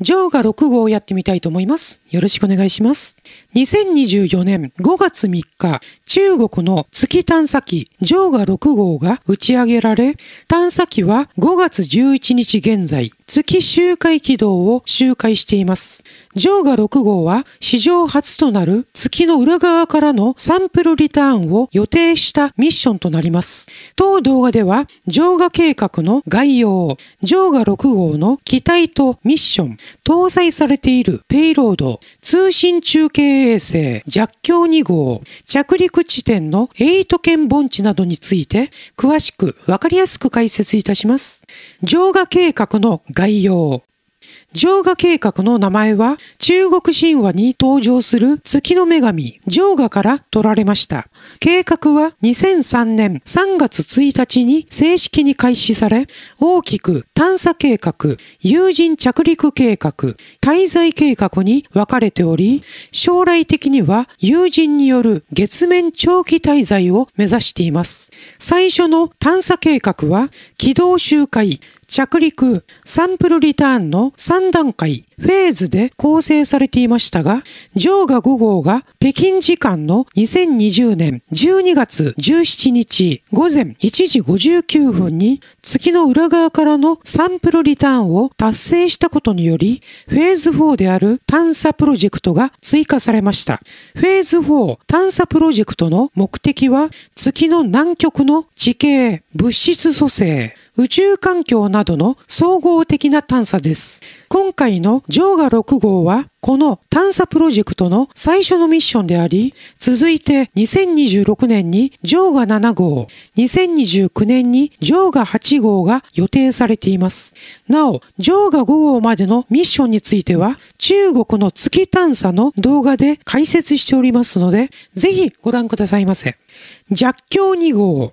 ジョーガ6号をやってみたいと思います。よろしくお願いします。2024年5月3日、中国の月探査機ジョーガ6号が打ち上げられ、探査機は5月11日現在、月周回軌道を周回しています。ジョーガ6号は史上初となる月の裏側からのサンプルリターンを予定したミッションとなります。当動画では、ジョーガ計画の概要、ジョーガ6号の機体とミッション、搭載されているペイロード、通信中継衛星、弱強2号、着陸地点の8県盆地などについて詳しくわかりやすく解説いたします。上画計画の概要。ジョーガ計画の名前は中国神話に登場する月の女神ジョーガから取られました。計画は2003年3月1日に正式に開始され、大きく探査計画、有人着陸計画、滞在計画に分かれており、将来的には有人による月面長期滞在を目指しています。最初の探査計画は軌道周回、着陸、サンプルリターンの3段階、フェーズで構成されていましたが、ジョーガ5号が北京時間の2020年12月17日午前1時59分に月の裏側からのサンプルリターンを達成したことにより、フェーズ4である探査プロジェクトが追加されました。フェーズ4探査プロジェクトの目的は月の南極の地形、物質組成、宇宙環境などの総合的な探査です。今回のジョーガ6号はこの探査プロジェクトの最初のミッションであり、続いて2026年にジョーガ7号、2029年にジョーガ8号が予定されています。なお、ジョーガ5号までのミッションについては、中国の月探査の動画で解説しておりますので、ぜひご覧くださいませ。弱強2号、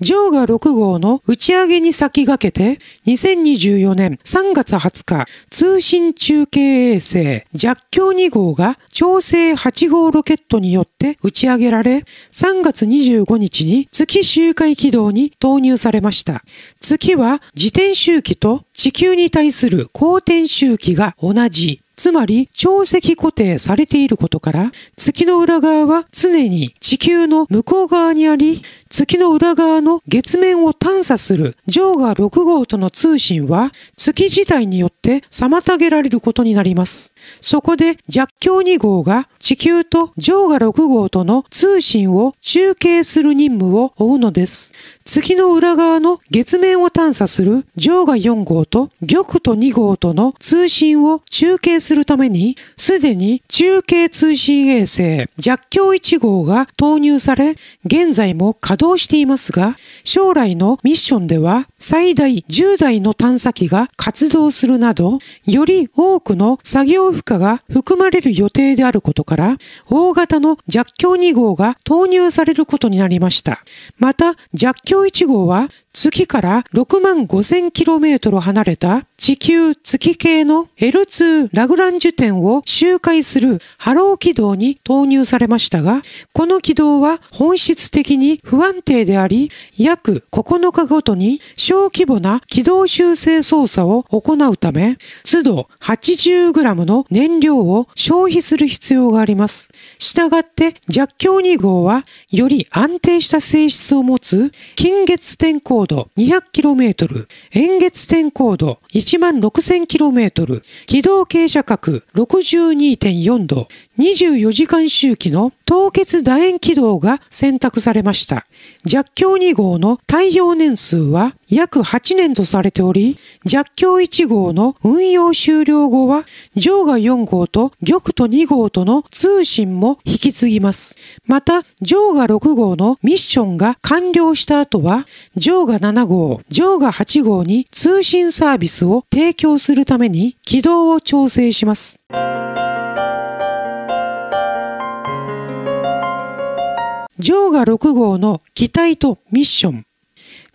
ジョーガ6号の打ち上げに先駆けて、2024年3月20日、通信中継衛星弱強2号が調整8号ロケットによって打ち上げられ、3月25日に月周回軌道に投入されました。月は自転周期と地球に対する公転周期が同じつまり、潮汐固定されていることから、月の裏側は常に地球の向こう側にあり、月の裏側の月面を探査するジョーガ6号との通信は月自体によって妨げられることになります。そこで弱強2号が地球とジョーガ6号との通信を中継する任務を負うのです。月の裏側の月面を探査するジョーガ4号と玉と2号との通信を中継するために、すでに中継通信衛星弱強1号が投入され、現在も稼働していますが、将来のミッションでは最大10台の探査機が活動するなど、より多くの作業負荷が含まれる予定であることから、大型の弱強2号が投入されることになりました。また、鵲橋1号は月から6万 5000km 離れた地球月系の L2 ラグランジュ点を周回するハロー軌道に投入されましたが、この軌道は本質的に不安定であり、約9日ごとに小規模な軌道修正操作を行うため、都度 80g の燃料を消費する必要があります。したがって弱強2号はより安定した性質を持つ近月天候高度 200km、円月天高度 16,000km、軌道傾斜角62.4度、24時間周期の凍結楕円軌道が選択されました。弱強2号の耐用年数は約8年とされており、弱強1号の運用終了後は、上下4号と玉と2号との通信も引き継ぎます。また、上下6号のミッションが完了した後は、上下7号、上下8号に通信サービスを提供するために軌道を調整します。ジョーガ6号の機体とミッション。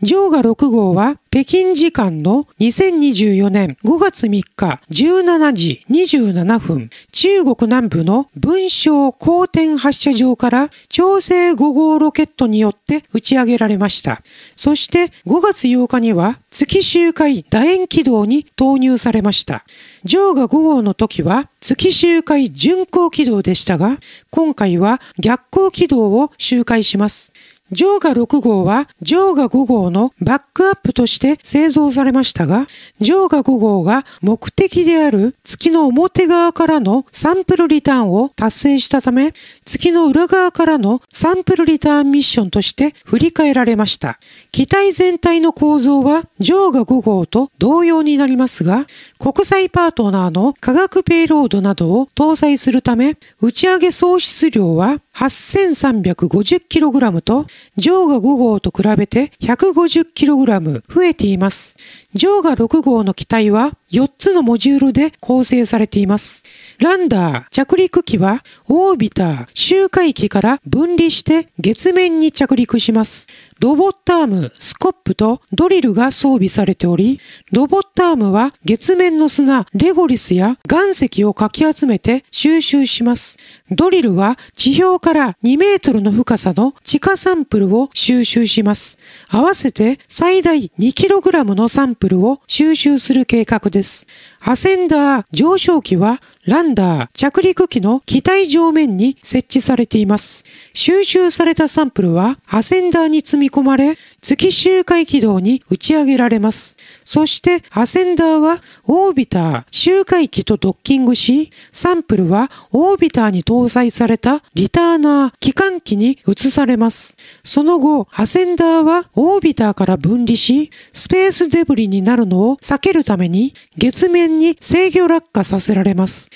ジョーガ6号は北京時間の2024年5月3日17時27分、中国南部の文章光天発射場から調整5号ロケットによって打ち上げられました。そして5月8日には月周回楕円軌道に投入されました。ジョーガ5号の時は月周回巡航軌道でしたが、今回は逆行軌道を周回します。ジョーガ6号はジョーガ5号のバックアップとして製造されましたが、ジョーガ5号が目的である月の表側からのサンプルリターンを達成したため、月の裏側からのサンプルリターンミッションとして振り替えられました。機体全体の構造は上下5号と同様になりますが、国際パートナーの化学ペイロードなどを搭載するため、打ち上げ総質量は 8350kg と、上下5号と比べて 150kg 増えています。ジョーガ6号の機体は4つのモジュールで構成されています。ランダー着陸機はオービター周回機から分離して月面に着陸します。ロボットアーム、スコップとドリルが装備されており、ロボットアームは月面の砂、レゴリスや岩石をかき集めて収集します。ドリルは地表から2メートルの深さの地下サンプルを収集します。合わせて最大 2kg のサンプルを収集する計画です。アセンダー上昇期はランダー着陸機の機体上面に設置されています。収集されたサンプルはアセンダーに積み込まれ、月周回軌道に打ち上げられます。そしてアセンダーはオービター周回機とドッキングし、サンプルはオービターに搭載されたリターナー機関機に移されます。その後、アセンダーはオービターから分離し、スペースデブリになるのを避けるために月面に制御落下させられます。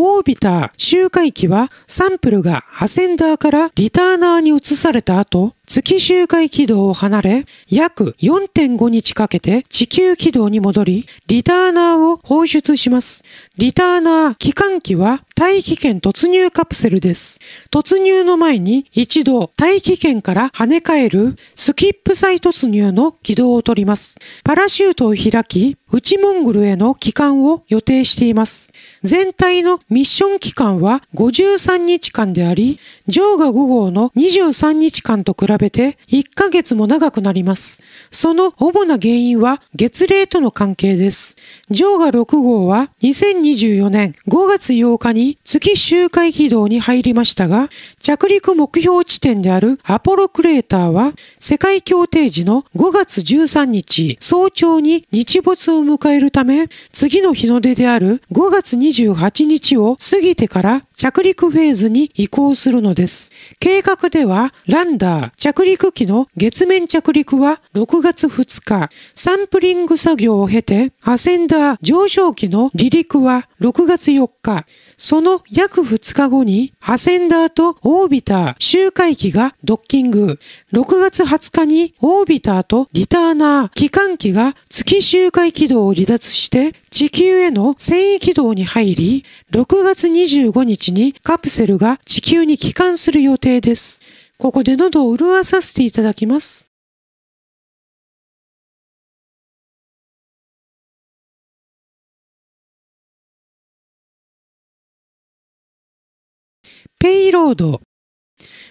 オービター周回機はサンプルがアセンダーからリターナーに移された後、月周回軌道を離れ、約4.5日かけて地球軌道に戻り、リターナーを放出します。リターナー機関機は大気圏突入カプセルです。突入の前に一度大気圏から跳ね返るスキップ再突入の軌道をとります。パラシュートを開き、内モンゴルへの帰還を予定しています。全体のミッション期間は53日間であり、ジョーガ5号の23日間と比べて1ヶ月も長くなります。その主な原因は月齢との関係です。ジョーガ6号は2024年5月8日に月周回軌道に入りましたが、着陸目標地点であるアポロクレーターは世界協定時の5月13日早朝に日没を迎えるため、次の日の出である5月28日を過ぎてから着陸フェーズに移行するのです。計画では、ランダー着陸機の月面着陸は6月2日、サンプリング作業を経て、アセンダー上昇機の離陸は6月4日、その約2日後に、アセンダーとオービター周回機がドッキング。6月20日にオービターとリターナー機関機が月周回軌道を離脱して地球への遷移軌道に入り、6月25日にカプセルが地球に帰還する予定です。ここで喉を潤わさせていただきます。ペイロード。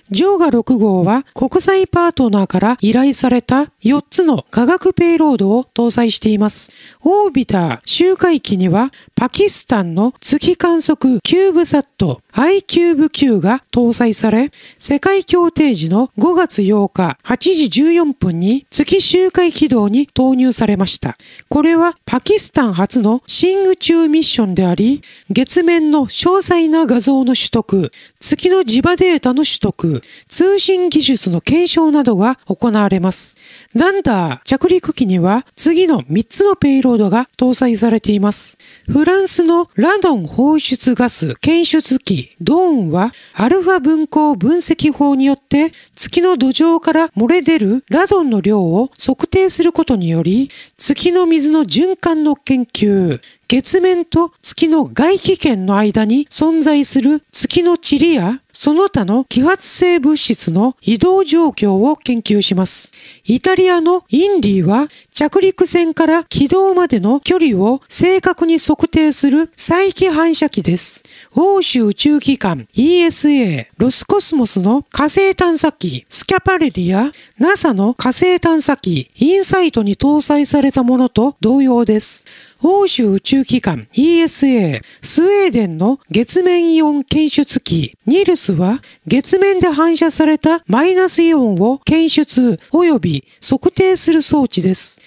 ジョーガ6号は国際パートナーから依頼された4つの化学ペイロードを搭載しています。オービター周回機にはパキスタンの月観測キューブサット i キューブ Q が搭載され、世界協定時の5月8日8時14分に月周回軌道に投入されました。これはパキスタン初の新宇宙ミッションであり、月面の詳細な画像の取得、月の磁場データの取得、通信技術の検証などが行われます。ランダー着陸機には次の3つのペイロードが搭載されています。フランスのラドン放出ガス検出機ドーンはアルファ分光分析法によって月の土壌から漏れ出るラドンの量を測定することにより月の水の循環の研究、月面と月の外気圏の間に存在する月の塵やその他の揮発性物質の移動状況を研究します。イタリアのインリーは着陸船から軌道までの距離を正確に測定する再帰反射器です。欧州宇宙機関 ESA、ロスコスモスの火星探査機スキャパレリや NASA の火星探査機インサイトに搭載されたものと同様です。欧州宇宙機関 ESA、スウェーデンの月面イオン検出機ニルスは月面で反射されたマイナスイオンを検出及び測定する装置です。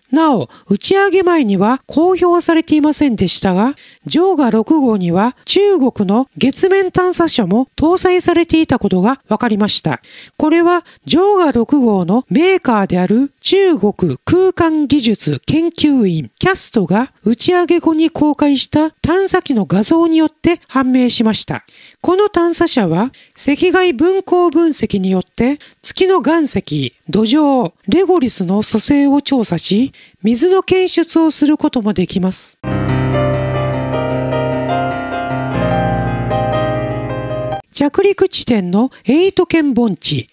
なお、打ち上げ前には公表はされていませんでしたが、ジョーガ6号には中国の月面探査車も搭載されていたことが分かりました。これはジョーガ6号のメーカーである中国空間技術研究院キャストが打ち上げ後に公開した探査機の画像によって判明しました。この探査車は赤外分光分析によって月の岩石、土壌、レゴリスの組成を調査し、水の検出をすることもできます。着陸地点のエイト県盆地、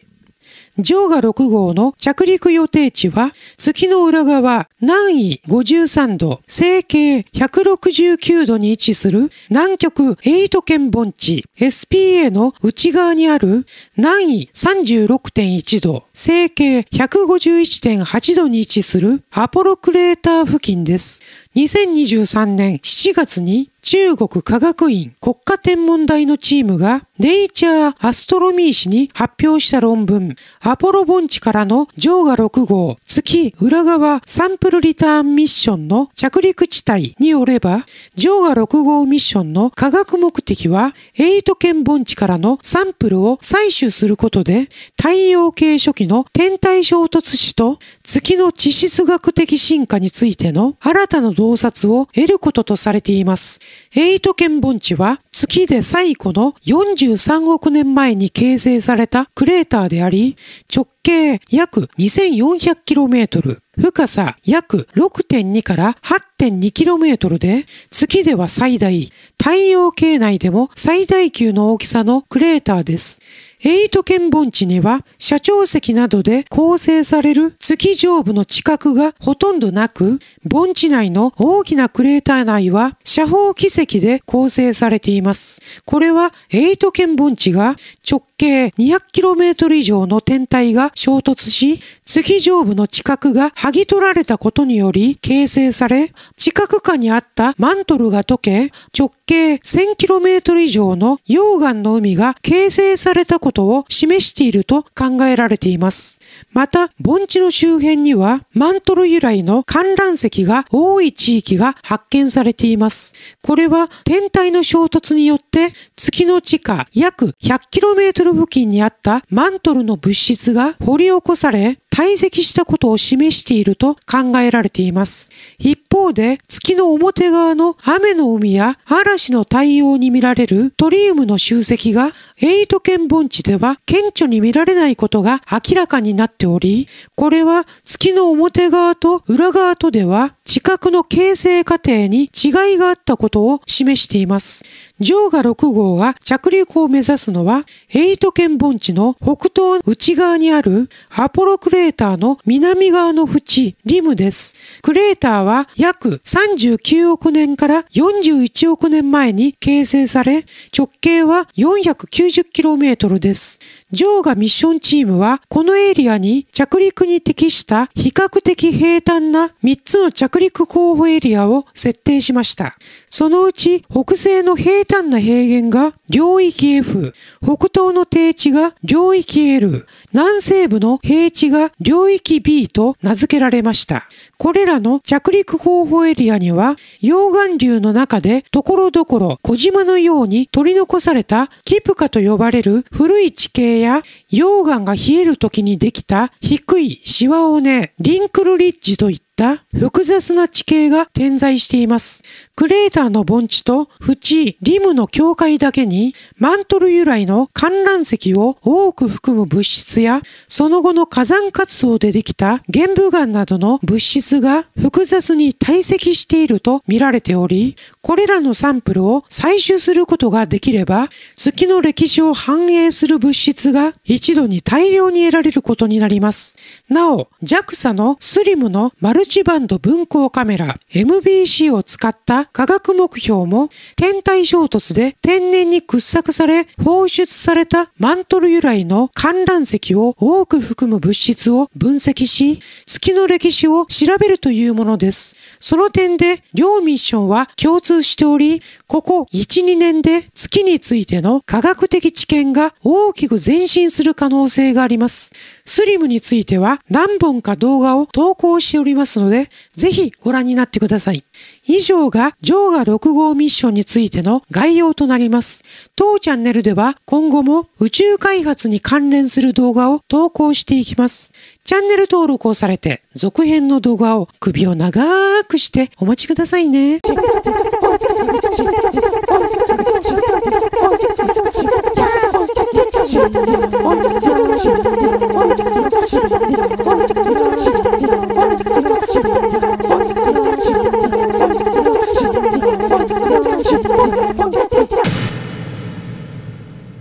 ジョーガ6号の着陸予定地は月の裏側南緯53度、西経169度に位置する南極エイト県盆地 SPA の内側にある南緯36.1度、西経151.8度に位置するアポロクレーター付近です。2023年7月に中国科学院国家天文台のチームがネイチャーアストロミー誌に発表した論文、アポロ盆地からのジョーガ6号。月裏側サンプルリターンミッションの着陸地帯によれば、ジョーガ6号ミッションの科学目的は、エイト県盆地からのサンプルを採取することで、太陽系初期の天体衝突死と月の地質学的進化についての新たな洞察を得ることとされています。エイト県盆地は月で最古の43億年前に形成されたクレーターであり、直径約 2400km、km 深さ約6.2から 8.2km で、月では最大、太陽系内でも最大級の大きさのクレーターです。エイト県盆地には社長石などで構成される月上部の地殻がほとんどなく、盆地内の大きなクレーター内は斜方奇跡で構成されています。これはエイト県盆地が直径 200km 以上の天体が衝突し、月上部の地殻が剥ぎ取られたことにより形成され、地殻下にあったマントルが溶け、直径 1000km 以上の溶岩の海が形成されたことを示していると考えられています。また、盆地の周辺にはマントル由来の観覧石が多い地域が発見されています。これは天体の衝突によって月の地下約 100km 付近にあったマントルの物質が掘り起こされ、堆積したことを示していると考えられています。一方で、月の表側の雨の海や嵐の太陽に見られるトリウムの集積が、エイト県盆地では顕著に見られないことが明らかになっており、これは月の表側と裏側とでは地殻の形成過程に違いがあったことを示しています。ジョーガ6号が着陸を目指すのは、エイト県盆地の北東内側にあるアポロクレーターの南側の縁、リムです。クレーターは約39億年から41億年前に形成され、直径は 490km です。ジョーガミッションチームは、このエリアに着陸に適した比較的平坦な3つの着陸候補エリアを設定しました。そのうち北西の平坦な平原が領域 F、北東の低地が領域 L、南西部の平地が領域 B と名付けられました。これらの着陸方法エリアには、溶岩流の中でところどころ小島のように取り残されたキプカと呼ばれる古い地形や溶岩が冷える時にできた低いシワ尾根、リンクルリッジといった複雑な地形が点在しています。クレーターの盆地と縁、リムの境界だけにマントル由来の観覧石を多く含む物質やその後の火山活動でできた玄武岩などの物質が複雑に堆積していると見られており、これらのサンプルを採取することができれば、月の歴史を反映する物質が一度に大量に得られることになります。なお、JAXA のスリムのマルチバンド分光カメラ MBC を使った科学目標も天体衝突で天然に掘削され放出されたマントル由来の観覧石を多く含む物質を分析し、月の歴史を調べるというものです。その点で両ミッションは共通しており、ここ1、2年で月についての科学的知見が大きく前進する可能性があります。スリムについては何本か動画を投稿しておりますので、ぜひご覧になってください。以上がジョーガ6号ミッションについての概要となります。当チャンネルでは今後も宇宙開発に関連する動画を投稿していきます。チャンネル登録をされて続編の動画を首を長くしてお待ちくださいね。 짱짱짱짱짱짱짱짱